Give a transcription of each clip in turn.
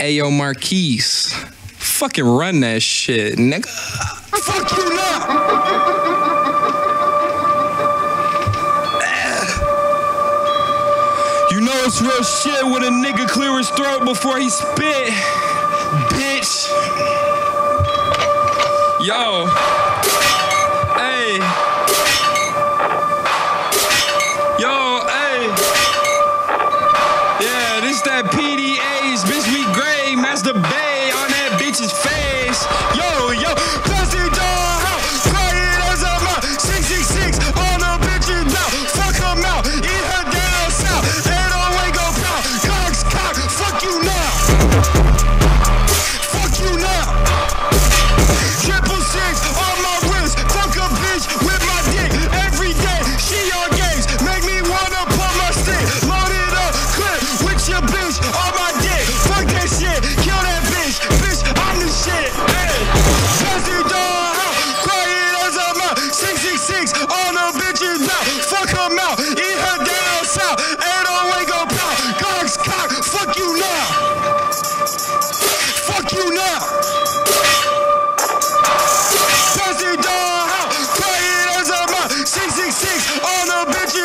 Ayo Marquise. Fucking run that shit, nigga. Fuck you now. You know it's real shit when a nigga clear his throat before he spit. Bitch. Yo. Hey. Yo, hey. Yeah, this that PDH,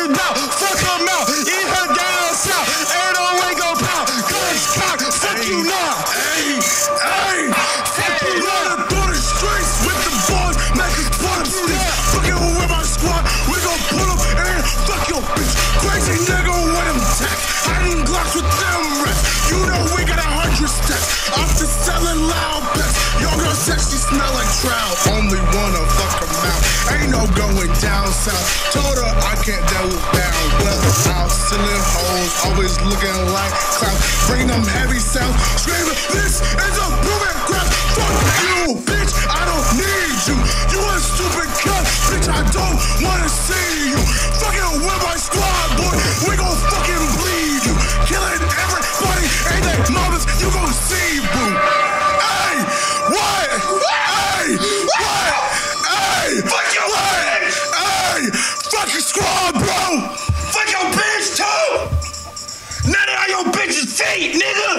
bitch's mouth. Fuck her mouth, eat her down south. Ain't no way go pound. Guns cock, fuck you now. Hey, hey, Fuck you now. through the streets with the boys, make us put them sticks. Fucking with my squad, we gon' pull them and fuck your bitch. Crazy nigga with them tech, hiding glocks with them rats. You know we got a hundred stacks. After selling loud bets, your girl sexy smell like trout. Only wanna fuck her mouth. Ain't no going down south. Told her I can't deal with down weather. Out selling hoes, always looking like clout. Bring them heavy sounds, screaming, this is a moving crap. Fuck you, bitch, I don't need you. You a stupid cunt, bitch, I don't wanna see you. Fucking with my Fuck your bitch too! None of your bitch's feet, nigga!